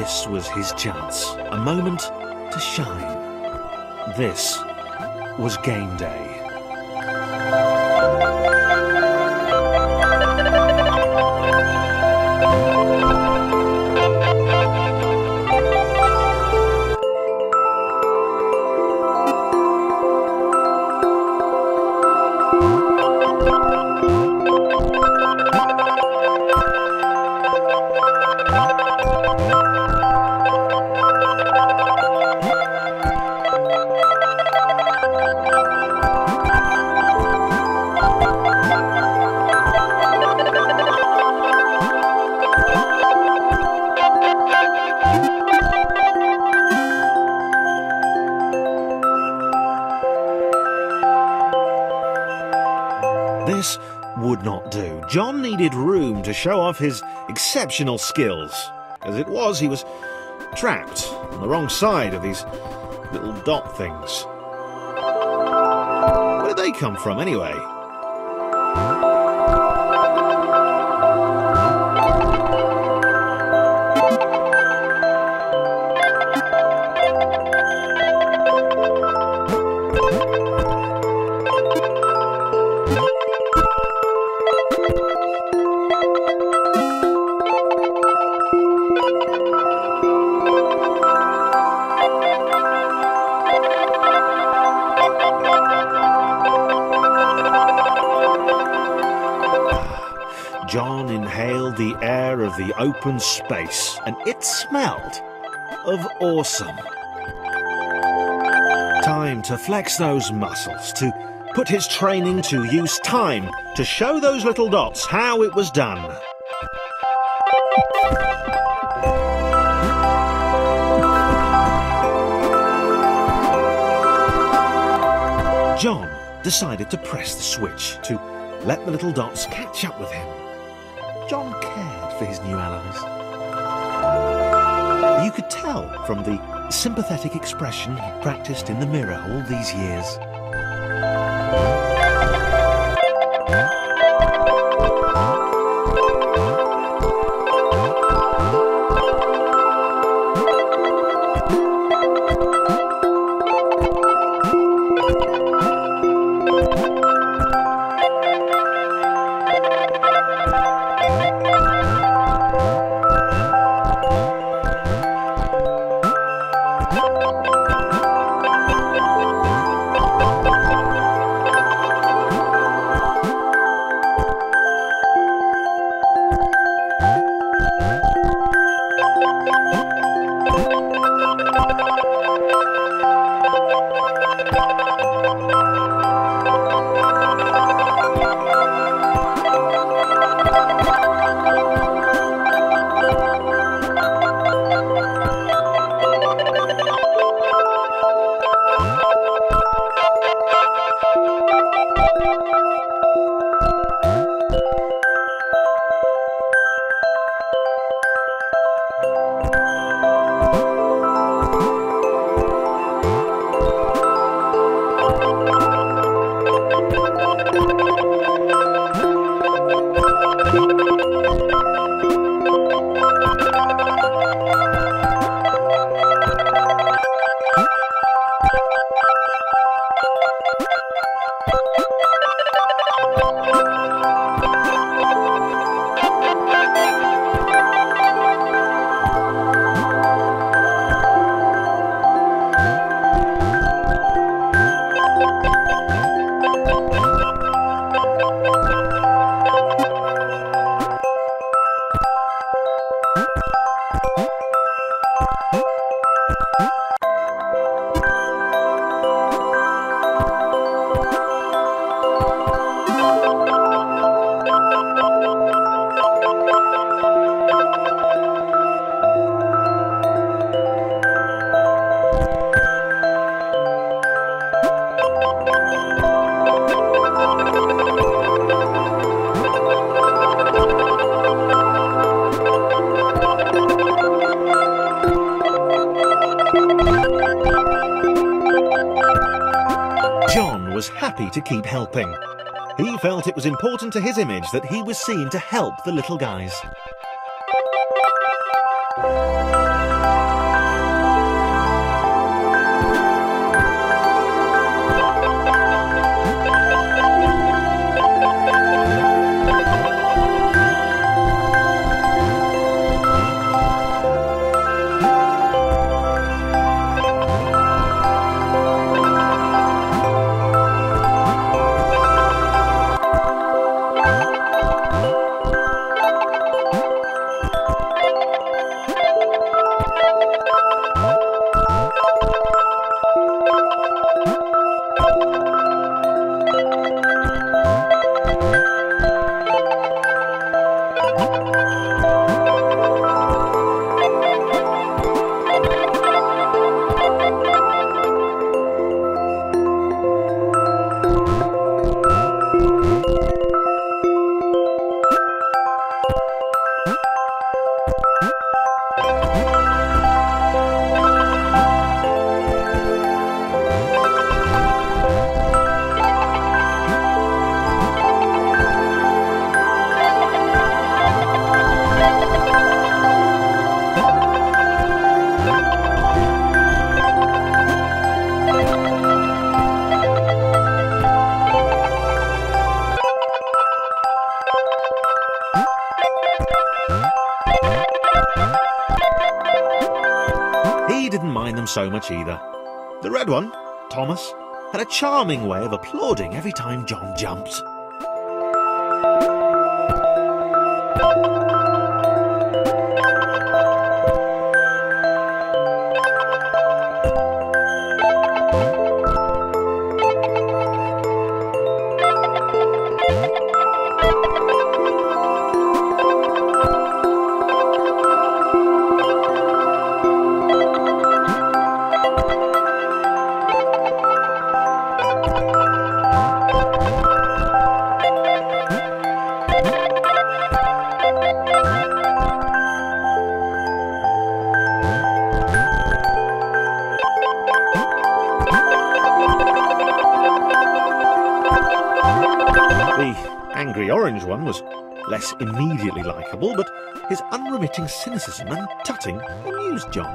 this was his chance, a moment to shine. This was game day. Needed room to show off his exceptional skills. As it was, he was trapped on the wrong side of these little dot things. Where did they come from, anyway? The open space, and it smelled of awesome. Time to flex those muscles, to put his training to use, time to show those little dots how it was done. John decided to press the switch to let the little dots catch up with him. John cared for his new allies. You could tell from the sympathetic expression he practiced in the mirror all these years. Keep helping. He felt it was important to his image that he was seen to help the little guys. He didn't mind them so much either. The red one, Thomas, had a charming way of applauding every time John jumped. One was less immediately likeable, but his unremitting cynicism and tutting amused John.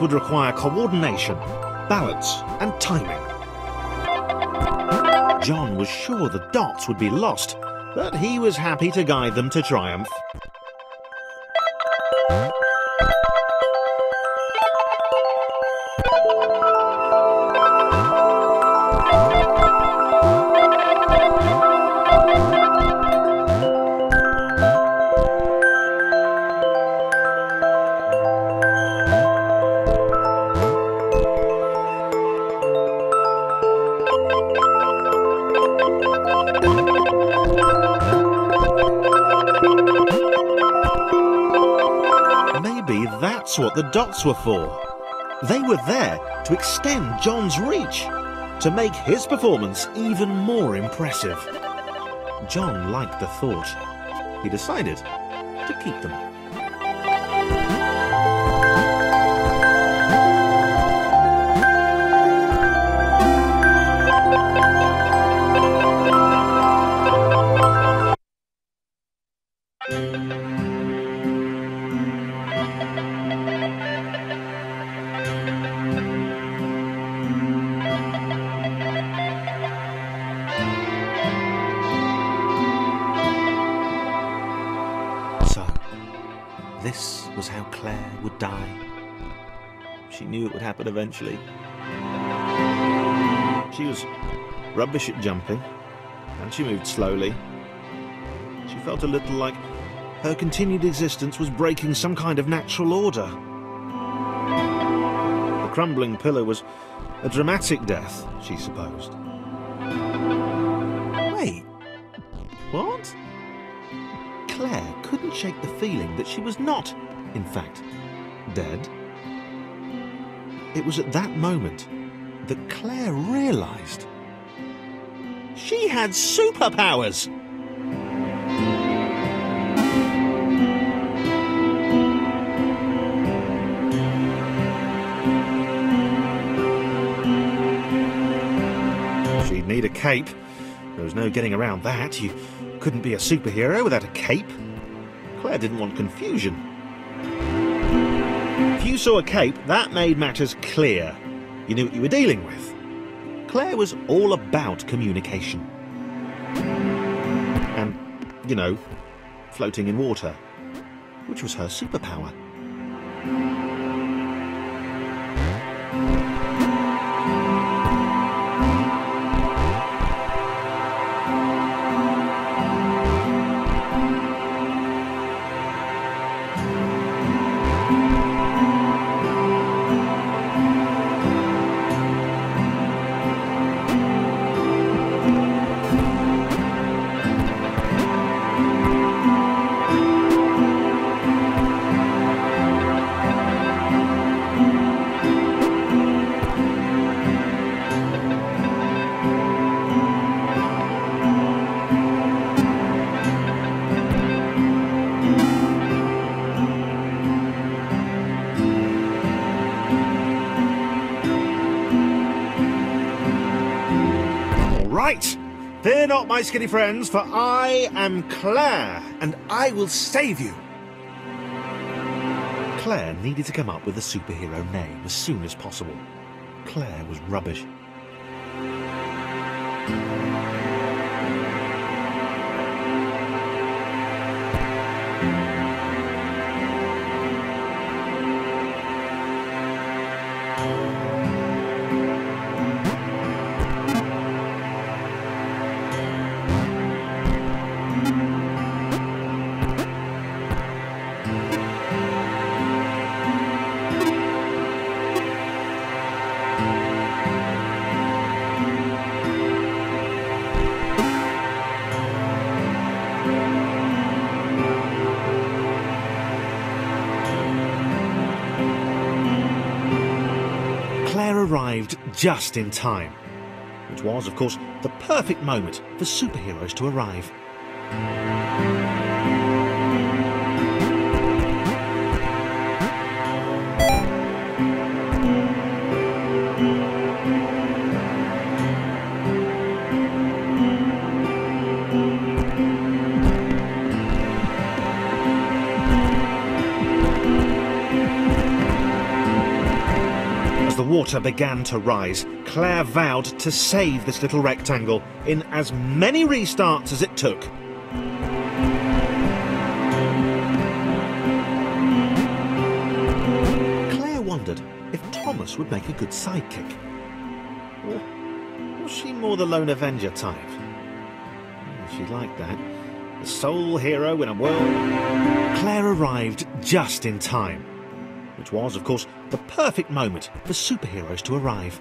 Would require coordination, balance, and timing. John was sure the dots would be lost, but he was happy to guide them to triumph. The dots were for. They were there to extend John's reach, to make his performance even more impressive. John liked the thought. He decided to keep them. She knew it would happen eventually. She was rubbish at jumping, and she moved slowly. She felt a little like her continued existence was breaking some kind of natural order. The crumbling pillar was a dramatic death, she supposed. Wait, what? Claire couldn't shake the feeling that she was not, in fact, dead. It was at that moment that Claire realised she had superpowers. She'd need a cape. There was no getting around that. You couldn't be a superhero without a cape. Claire didn't want confusion. You saw a cape, that made matters clear. You knew what you were dealing with. Claire was all about communication. And, you know, floating in water, which was her superpower. Right! Fear not, my skinny friends, for I am Claire, and I will save you. Claire needed to come up with a superhero name as soon as possible. Claire was rubbish. Just in time, which was, of course, the perfect moment for superheroes to arrive. Water began to rise, Claire vowed to save this little rectangle in as many restarts as it took. Claire wondered if Thomas would make a good sidekick. Or was she more the lone Avenger type? Hmm, she liked that. The sole hero in a world. Claire arrived just in time which was, of course, the perfect moment for superheroes to arrive.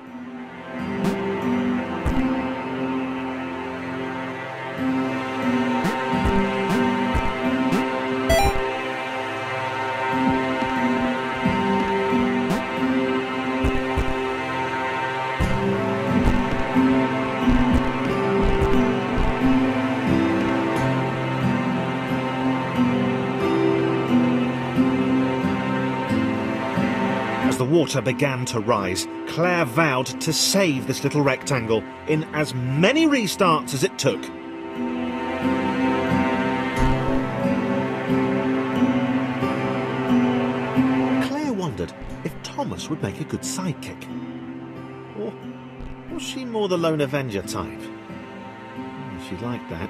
Water began to rise, Claire vowed to save this little rectangle in as many restarts as it took. Claire wondered if Thomas would make a good sidekick. Or was she more the lone Avenger type? She'd like that.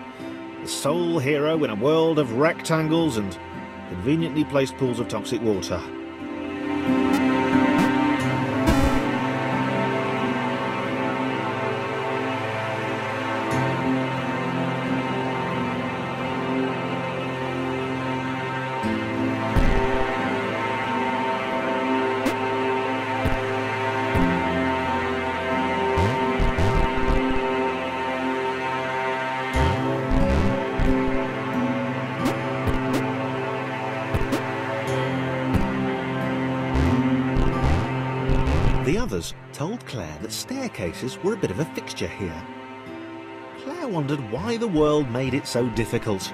The sole hero in a world of rectangles and conveniently placed pools of toxic water. Told Claire that staircases were a bit of a fixture here. Claire wondered why the world made it so difficult.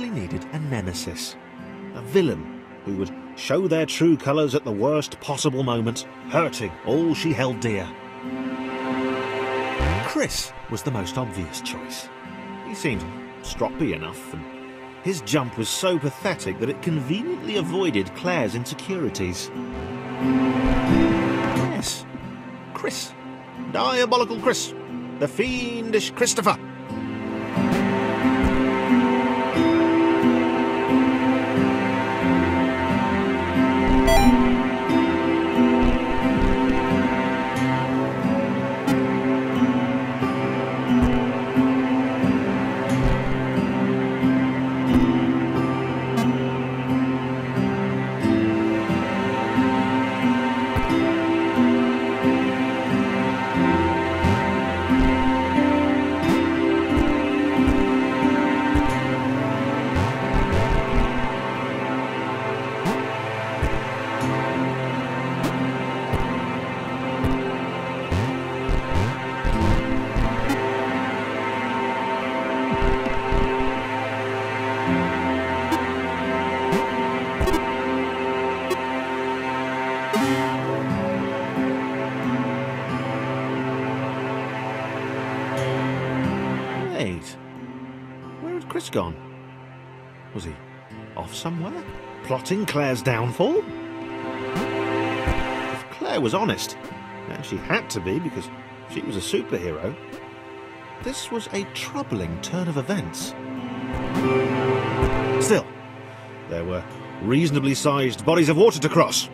Probably needed a nemesis, a villain who would show their true colours at the worst possible moment, hurting all she held dear. Chris was the most obvious choice. He seemed stroppy enough, and his jump was so pathetic that it conveniently avoided Claire's insecurities. Yes, Chris. Diabolical Chris. The fiendish Christopher. Somewhere? Plotting Claire's downfall? If Claire was honest, and she had to be because she was a superhero, this was a troubling turn of events. Still, there were reasonably sized bodies of water to cross.